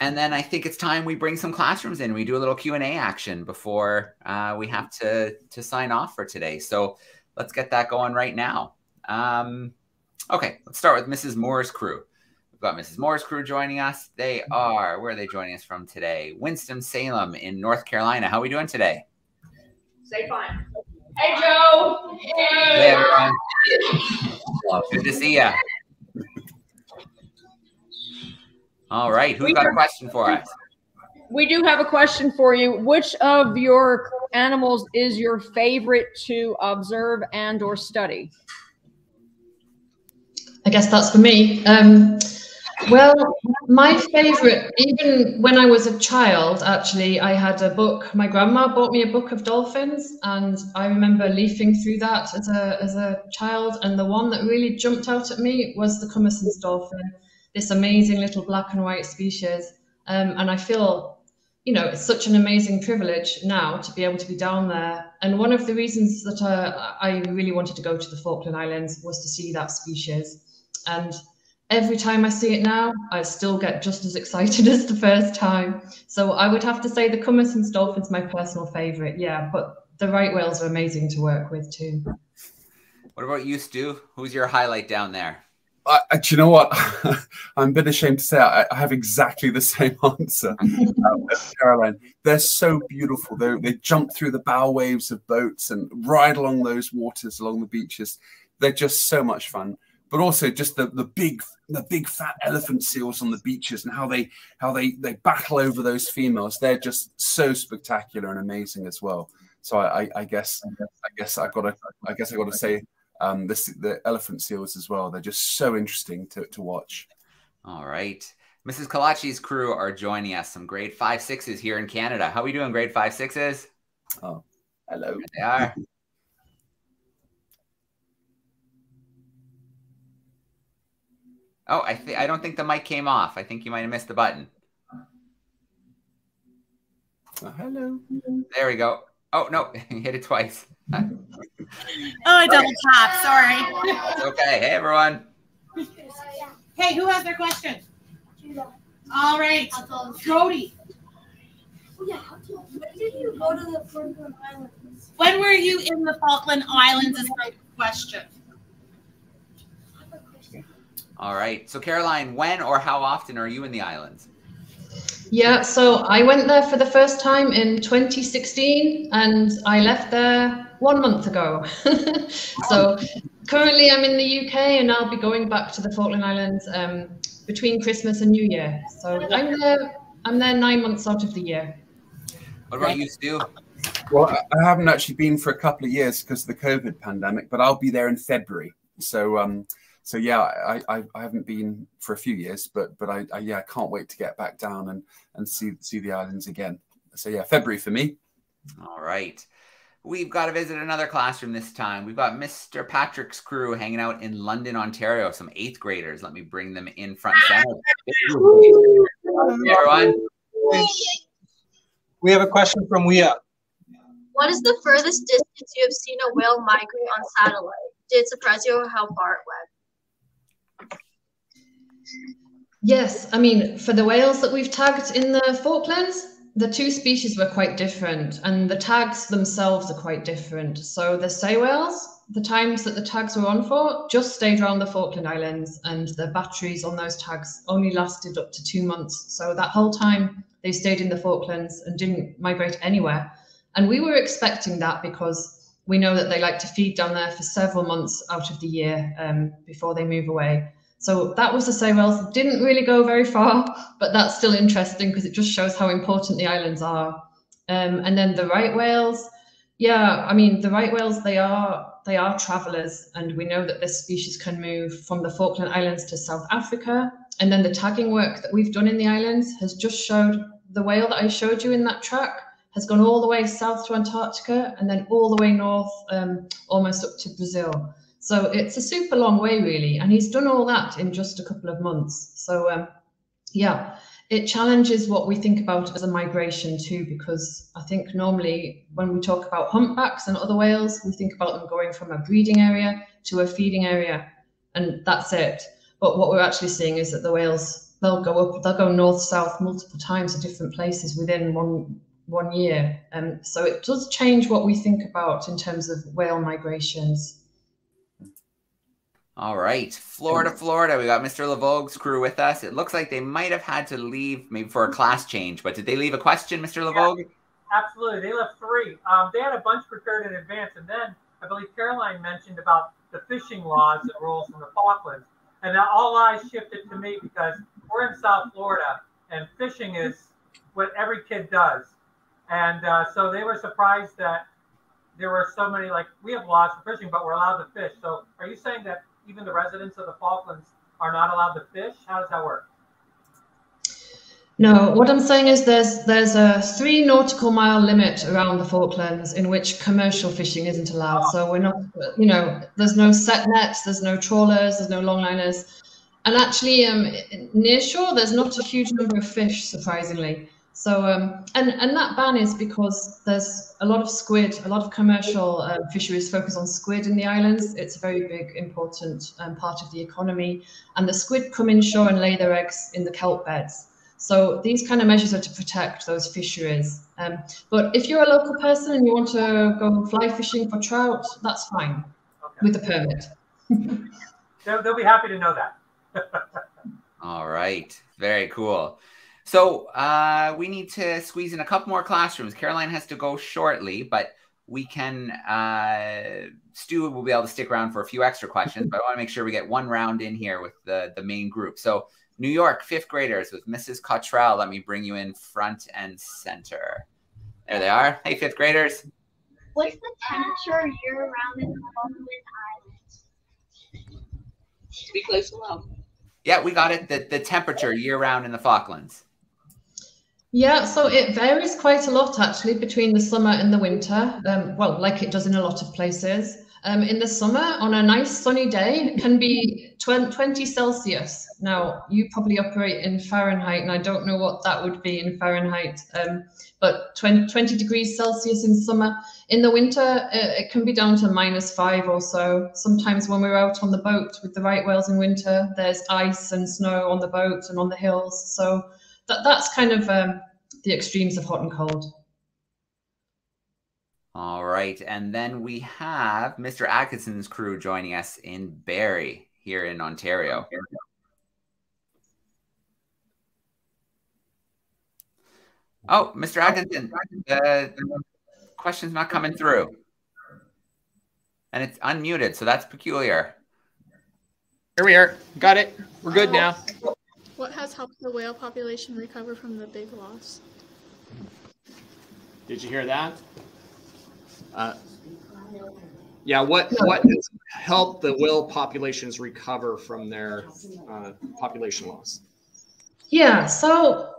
And then I think it's time we bring some classrooms in. We do a little Q and A action before uh, we have to to sign off for today. So let's get that going right now. Um, okay, let's start with Mrs. Moore's crew. We've got Mrs. Moore's crew joining us. They are where are they joining us from today? Winston Salem in North Carolina. How are we doing today? Say fine. Hey Joe. Hey, hey everyone. Good to see you. All right. Who's got a question for us? We do have a question for you. Which of your animals is your favorite to observe and or study? I guess that's for me. Um, well, my favorite, even when I was a child, actually, I had a book. My grandma bought me a book of dolphins, and I remember leafing through that as a as a child. And the one that really jumped out at me was the Commerson's dolphin this amazing little black and white species. Um, and I feel, you know, it's such an amazing privilege now to be able to be down there. And one of the reasons that I really wanted to go to the Falkland Islands was to see that species. And every time I see it now, I still get just as excited as the first time. So I would have to say the Commerson's dolphin's my personal favorite. Yeah, but the right whales are amazing to work with too. What about you, Stu? Who's your highlight down there? I, do you know what? I'm a bit ashamed to say I, I have exactly the same answer um, Caroline. They're so beautiful. They, they jump through the bow waves of boats and ride along those waters along the beaches. They're just so much fun. But also just the, the big the big fat elephant seals on the beaches and how they how they they battle over those females. They're just so spectacular and amazing as well. So I, I, I guess I guess I gotta I guess I gotta say um, the, the elephant seals as well. They're just so interesting to, to watch. All right. Mrs. Kalachi's crew are joining us. Some grade five sixes here in Canada. How are we doing, grade five sixes? Oh, hello. There they are. Oh, I think I don't think the mic came off. I think you might have missed the button. Oh, hello. There we go. Oh no, hit it twice. Oh, I double tap. Sorry. okay. Hey, everyone. Hey, who has their question? All right. Cody. When did you go to the Falkland Islands? When were you in the Falkland Islands is my question. All right. So, Caroline, when or how often are you in the islands? Yeah, so I went there for the first time in 2016 and I left there one month ago. so currently I'm in the UK and I'll be going back to the Falkland Islands um, between Christmas and New Year. So I'm there, I'm there nine months out of the year. What about you, Stu? Well, I haven't actually been for a couple of years because of the COVID pandemic, but I'll be there in February. So um, so yeah, I, I, I haven't been for a few years, but but I, I yeah I can't wait to get back down and and see see the islands again. So yeah, February for me. All right. We've got to visit another classroom this time. We've got Mr. Patrick's crew hanging out in London, Ontario. Some eighth graders. Let me bring them in front ah! center. everyone. We have a question from Wea. What is the furthest distance you have seen a whale migrate on satellite? did it surprise you how far it went? Yes, I mean, for the whales that we've tagged in the Falklands, the two species were quite different, and the tags themselves are quite different. So the sei whales, the times that the tags were on for, just stayed around the Falkland Islands, and the batteries on those tags only lasted up to two months. So that whole time they stayed in the Falklands and didn't migrate anywhere. And we were expecting that because we know that they like to feed down there for several months out of the year um, before they move away. So that was the sei whales. Didn't really go very far, but that's still interesting because it just shows how important the islands are. Um, and then the right whales, yeah, I mean the right whales they are they are travelers, and we know that this species can move from the Falkland Islands to South Africa. And then the tagging work that we've done in the islands has just showed the whale that I showed you in that track has gone all the way south to Antarctica and then all the way north, um, almost up to Brazil. So it's a super long way, really. And he's done all that in just a couple of months. So, um, yeah, it challenges what we think about as a migration too, because I think normally when we talk about humpbacks and other whales, we think about them going from a breeding area to a feeding area, and that's it. But what we're actually seeing is that the whales they'll go up, they'll go north south multiple times to different places within one one year. Um, so it does change what we think about in terms of whale migrations. All right, Florida, Florida. We got Mr. Lavogue's crew with us. It looks like they might have had to leave maybe for a class change, but did they leave a question, Mr. Lavogue? Yeah, absolutely. They left three. Um, they had a bunch prepared in advance, and then I believe Caroline mentioned about the fishing laws and rules in the Falklands, and now all eyes shifted to me because we're in South Florida, and fishing is what every kid does, and uh, so they were surprised that there were so many. Like we have laws for fishing, but we're allowed to fish. So are you saying that even the residents of the Falklands are not allowed to fish? How does that work? No, what I'm saying is there's there's a three nautical mile limit around the Falklands in which commercial fishing isn't allowed. So we're not, you know, there's no set nets, there's no trawlers, there's no longliners, and actually, um, near shore there's not a huge number of fish, surprisingly. So, um, and, and that ban is because there's a lot of squid, a lot of commercial um, fisheries focus on squid in the islands. It's a very big, important um, part of the economy. And the squid come inshore and lay their eggs in the kelp beds. So these kind of measures are to protect those fisheries. Um, but if you're a local person and you want to go fly fishing for trout, that's fine okay. with a permit. they'll, they'll be happy to know that. All right. Very cool. So uh, we need to squeeze in a couple more classrooms. Caroline has to go shortly, but we can. Uh, Stu will be able to stick around for a few extra questions, but I want to make sure we get one round in here with the the main group. So New York fifth graders with Mrs. Cottrell. Let me bring you in front and center. There they are. Hey, fifth graders. What's the temperature year round in the Falkland Islands? Speak close to Yeah, we got it. The, the temperature year round in the Falklands. Yeah, so it varies quite a lot actually between the summer and the winter. Um, well, like it does in a lot of places. Um, in the summer, on a nice sunny day, it can be 20 Celsius. Now, you probably operate in Fahrenheit, and I don't know what that would be in Fahrenheit, um, but 20, 20, degrees Celsius in summer. In the winter, it, uh, it can be down to minus five or so. Sometimes when we're out on the boat with the right whales in winter, there's ice and snow on the boat and on the hills. So that that's kind of um, the extremes of hot and cold. All right, and then we have Mr. Atkinson's crew joining us in Barrie here in Ontario. Oh, Mr. Atkinson, the, the question's not coming through. And it's unmuted, so that's peculiar. Here we are. Got it. We're good now. What has helped the whale population recover from the big loss? Did you hear that? Uh, yeah, what what has helped the whale populations recover from their uh, population loss? Yeah, so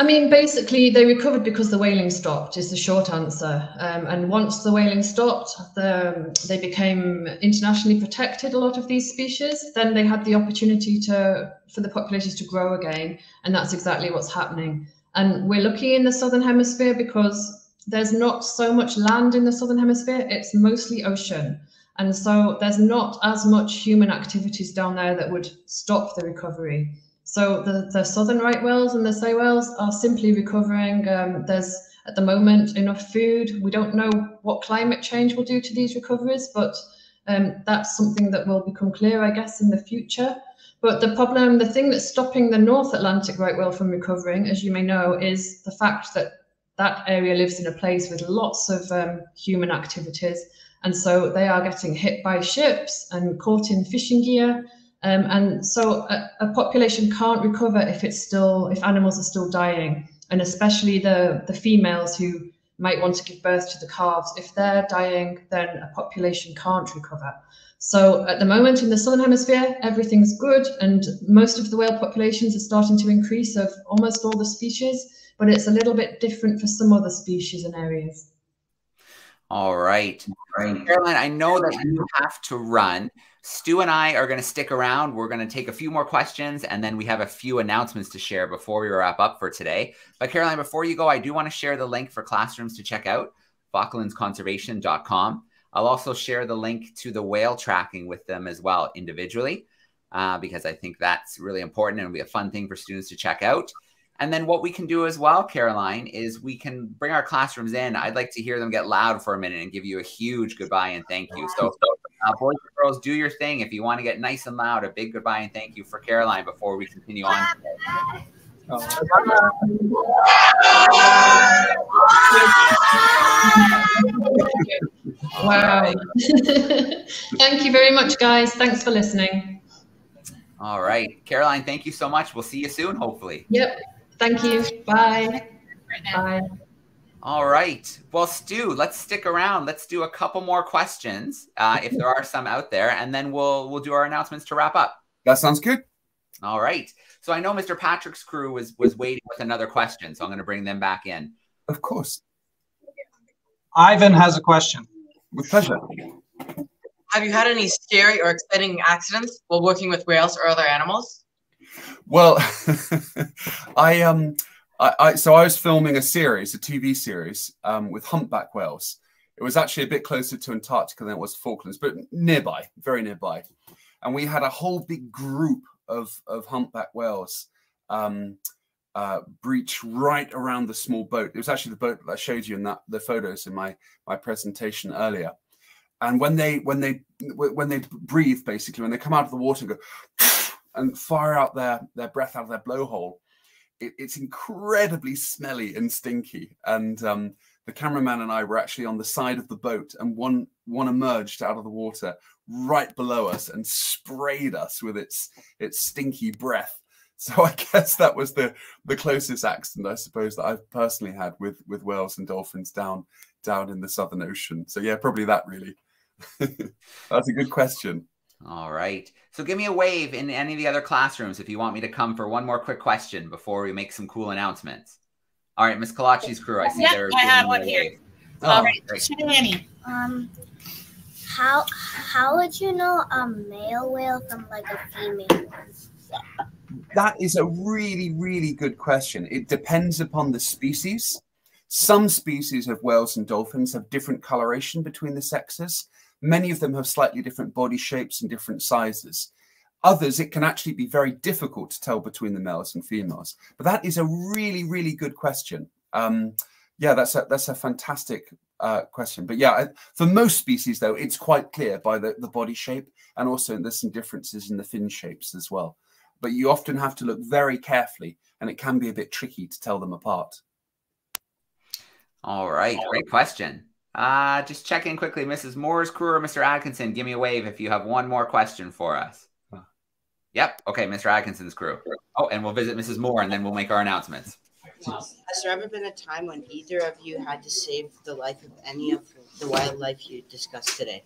I mean, basically, they recovered because the whaling stopped. Is the short answer. Um, and once the whaling stopped, the, they became internationally protected. A lot of these species. Then they had the opportunity to for the populations to grow again, and that's exactly what's happening. And we're lucky in the southern hemisphere because there's not so much land in the southern hemisphere. It's mostly ocean. And so there's not as much human activities down there that would stop the recovery. So the, the southern right whales and the sei whales are simply recovering. Um, there's at the moment enough food. We don't know what climate change will do to these recoveries, but um, that's something that will become clear, I guess, in the future. But the problem, the thing that's stopping the North Atlantic right whale from recovering, as you may know, is the fact that that area lives in a place with lots of um, human activities. And so they are getting hit by ships and caught in fishing gear. Um, and so a, a, population can't recover if it's still, if animals are still dying. And especially the, the females who might want to give birth to the calves. If they're dying, then a population can't recover. So at the moment in the southern hemisphere, everything's good, and most of the whale populations are starting to increase of almost all the species, but it's a little bit different for some other species and areas. All right. All right. Caroline, I know that you have to run. Stu and I are going to stick around. We're going to take a few more questions and then we have a few announcements to share before we wrap up for today. But Caroline, before you go, I do want to share the link for classrooms to check out, falklandsconservation.com. I'll also share the link to the whale tracking with them as well individually, uh, because I think that's really important and it'll be a fun thing for students to check out. And then what we can do as well, Caroline, is we can bring our classrooms in. I'd like to hear them get loud for a minute and give you a huge goodbye and thank you. So, uh, boys and girls, do your thing. If you want to get nice and loud, a big goodbye and thank you for Caroline before we continue on. Wow. thank you very much, guys. Thanks for listening. All right. Caroline, thank you so much. We'll see you soon, hopefully. Yep. Thank you. Bye. Bye. All right. Well, Stu, let's stick around. Let's do a couple more questions, uh, if there are some out there, and then we'll we'll do our announcements to wrap up. That sounds good. All right. So I know Mr. Patrick's crew was was waiting with another question, so I'm going to bring them back in. Of course. Ivan has a question. With pleasure. Have you had any scary or exciting accidents while working with whales or other animals? Well, I um, I, I, so I was filming a series, a TV series, um, with humpback whales. It was actually a bit closer to Antarctica than it was Falklands, but nearby, very nearby. And we had a whole big group of of humpback whales um, uh, breach right around the small boat. It was actually the boat that I showed you in that the photos in my my presentation earlier. And when they when they when they breathe, basically, when they come out of the water and go and fire out their their breath out of their blowhole, it, it's incredibly smelly and stinky. And um, the cameraman and I were actually on the side of the boat, and one one emerged out of the water right below us and sprayed us with its its stinky breath so I guess that was the the closest accident I suppose that I've personally had with with whales and dolphins down down in the Southern Ocean. So yeah, probably that really. That's a good question. All right. So give me a wave in any of the other classrooms if you want me to come for one more quick question before we make some cool announcements. All right, Miss Kalachi's crew. I see yep, they're. I have one here. Oh, All right, Shani. Um, how how would you know a male whale from like a female one? That is a really, really good question. It depends upon the species. Some species of whales and dolphins have different coloration between the sexes. Many of them have slightly different body shapes and different sizes. Others, it can actually be very difficult to tell between the males and females. But that is a really, really good question. Um, yeah, that's a that's a fantastic uh, question. But yeah, for most species, though, it's quite clear by the, the body shape, and also there's some differences in the fin shapes as well but you often have to look very carefully and it can be a bit tricky to tell them apart. All right, great question. Uh, just check in quickly, Mrs. Moore's crew or Mr. Atkinson. Give me a wave if you have one more question for us. Yep. Okay, Mr. Atkinson's crew. Oh, and we'll visit Mrs. Moore and then we'll make our announcements. Has there ever been a time when either of you had to save the life of any of the wildlife you discussed today?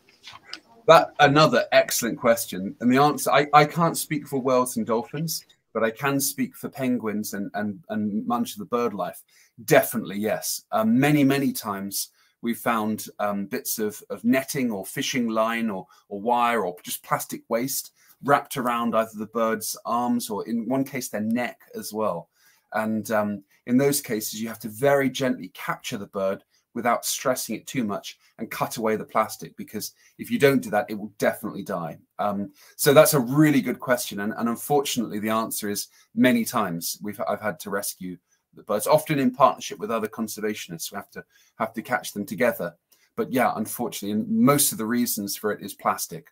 That another excellent question, and the answer I, I can't speak for whales and dolphins, but I can speak for penguins and and and much of the bird life. Definitely yes. Um, many many times we found um, bits of of netting or fishing line or or wire or just plastic waste wrapped around either the bird's arms or in one case their neck as well. And um, in those cases, you have to very gently capture the bird without stressing it too much and cut away the plastic because if you don't do that, it will definitely die. Um, so that's a really good question, and, and, unfortunately, the answer is many times we've I've had to rescue the it's often in partnership with other conservationists. We have to have to catch them together. But yeah, unfortunately, most of the reasons for it is plastic.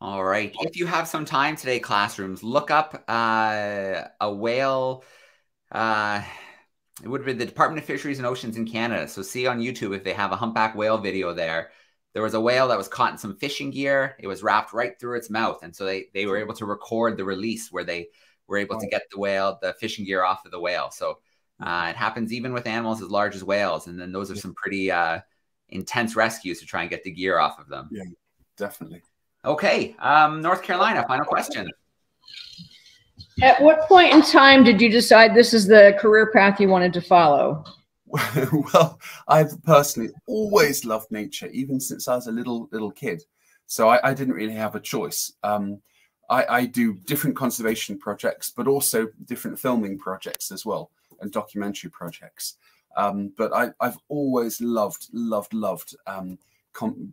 All right. If you have some time today, classrooms, look up uh, a whale. Uh, it would be the Department of Fisheries and Oceans in Canada. So see on YouTube if they have a humpback whale video there. There was a whale that was caught in some fishing gear. It was wrapped right through its mouth. And so they, they were able to record the release where they were able to get the whale, the fishing gear off of the whale. So uh, it happens even with animals as large as whales. And then those are some pretty uh, intense rescues to try and get the gear off of them. Yeah, definitely. Okay, um, North Carolina, final question. At what point in time did you decide this is the career path you wanted to follow? well, I've personally always loved nature, even since I was a little little kid. So I, I didn't really have a choice. Um, I, I, do different conservation projects, but also different filming projects as well, and documentary projects. Um, but I, have always loved, loved, loved um,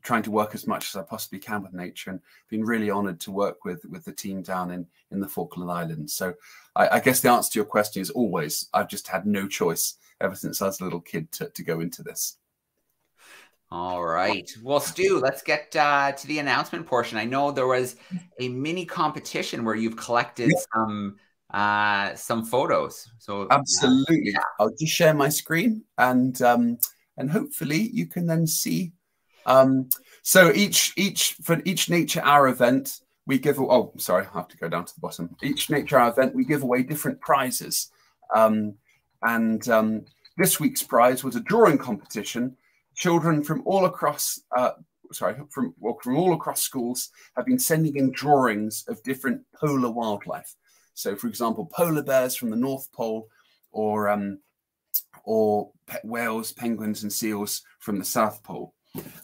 trying to work as much as I possibly can with nature, and been really honoured to work with with the team down in in the Falkland Islands. So I, I, guess the answer to your question is always I've just had no choice ever since I was a little kid to to go into this. All right. Well, Stu, let's get uh, to the announcement portion. I know there was a mini competition where you've collected yeah. some uh, some photos. So absolutely, yeah. I'll just share my screen and um, and hopefully you can then see um, so each each for each Nature Hour event, we give. Oh, sorry, I have to go down to the bottom. Each Nature Hour event, we give away different prizes. Um, and um, this week's prize was a drawing competition. Children from all across, uh, sorry, from well, from all across schools have been sending in drawings of different polar wildlife. So, for example, polar bears from the North Pole, or um, or whales, penguins, and seals from the South Pole.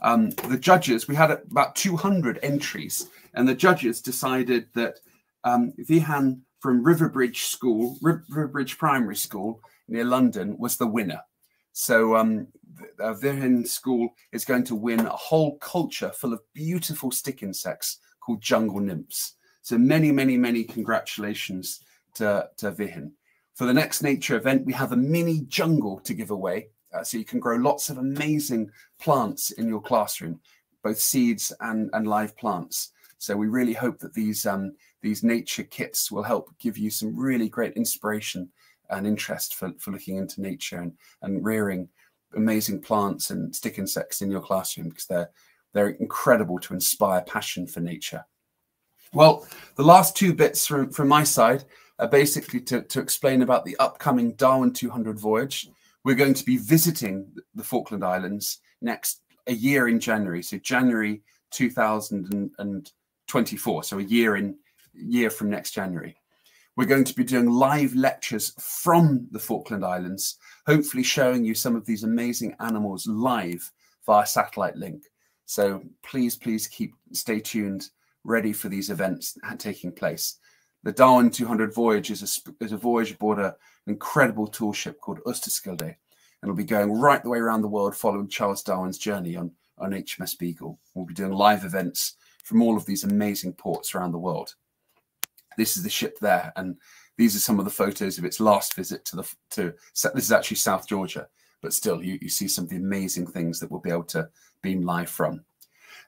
Um, the judges, we had about 200 entries, and the judges decided that um, Vihan from Riverbridge School, Riverbridge Primary School near London, was the winner. So um, uh, Vihan School is going to win a whole culture full of beautiful stick insects called jungle nymphs. So many, many, many congratulations to, to Vihan. For the next nature event, we have a mini jungle to give away uh, so you can grow lots of amazing plants in your classroom, both seeds and, and live plants. So we really hope that these um, these nature kits will help give you some really great inspiration and interest for, for looking into nature and, and rearing amazing plants and stick insects in your classroom because they're they're incredible to inspire passion for nature. Well, the last two bits from, from my side are basically to, to explain about the upcoming Darwin 200 voyage. We're going to be visiting the Falkland Islands next a year in January, so January 2024, so a year in year from next January. We're going to be doing live lectures from the Falkland Islands, hopefully showing you some of these amazing animals live via satellite link. So please, please keep stay tuned, ready for these events taking place. The Darwin 200 voyage is a, is a voyage aboard a incredible tool ship called Oosterschelde. And it'll be going right the way around the world following Charles Darwin's journey on, on HMS Beagle. We'll be doing live events from all of these amazing ports around the world. This is the ship there, and these are some of the photos of its last visit to the to. This is actually South Georgia, but still, you, you see some of the amazing things that we'll be able to beam live from.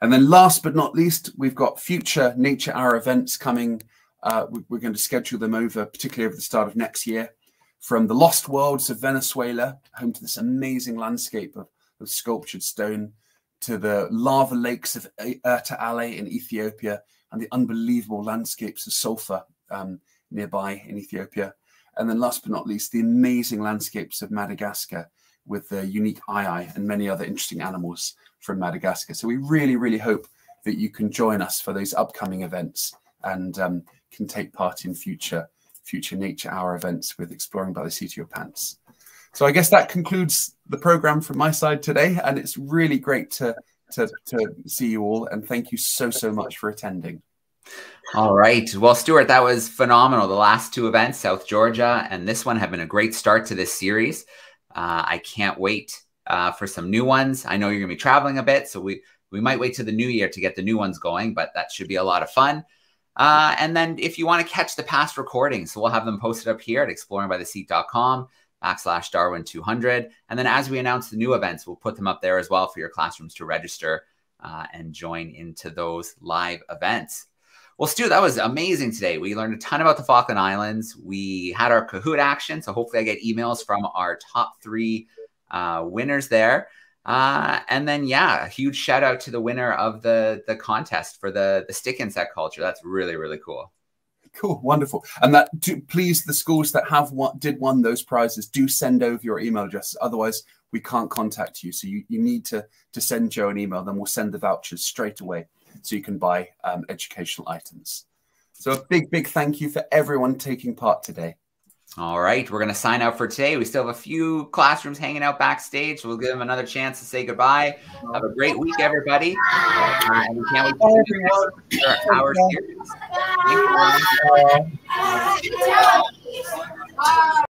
And then, last but not least, we've got future Nature Hour events coming. Uh, we're going to schedule them over, particularly over the start of next year from the lost worlds of Venezuela, home to this amazing landscape of, of sculptured stone, to the lava lakes of Erta Ale in Ethiopia, and the unbelievable landscapes of sulfur um, nearby in Ethiopia. And then last but not least, the amazing landscapes of Madagascar with the unique aye and many other interesting animals from Madagascar. So we really, really hope that you can join us for those upcoming events and um, can take part in future future Nature Hour events with Exploring by the Seat of Your Pants. So I guess that concludes the program from my side today, and it's really great to to, to see you all, and thank you so so much for attending. All right. Well, Stewart, that was phenomenal. The last two events, South Georgia and this one, have been a great start to this series. Uh, I can't wait uh, for some new ones. I know you're going to be traveling a bit, so we we might wait to the new year to get the new ones going, but that should be a lot of fun. Uh, and then if you want to catch the past recordings, so we'll have them posted up here at exploringbytheseat.com backslash Darwin 200. And then as we announce the new events, we'll put them up there as well for your classrooms to register uh, and join into those live events. Well, Stu, that was amazing today. We learned a ton about the Falkland Islands. We had our Kahoot action. So hopefully I get emails from our top three uh, winners there. Uh, and then, yeah, a huge shout out to the winner of the the contest for the the stick insect culture. That's really really cool. Cool, wonderful. And that do, please, the schools that have what did won those prizes, do send over your email addresses. Otherwise, we can't contact you. So you, you need to to send Joe an email. Then we'll send the vouchers straight away, so you can buy um, educational items. So a big big thank you for everyone taking part today. All right, we're going to sign out for today. We still have a few classrooms hanging out backstage. We'll give them another chance to say goodbye. Have a great week, everybody. Uh, we can't wait to see our series. Thank you.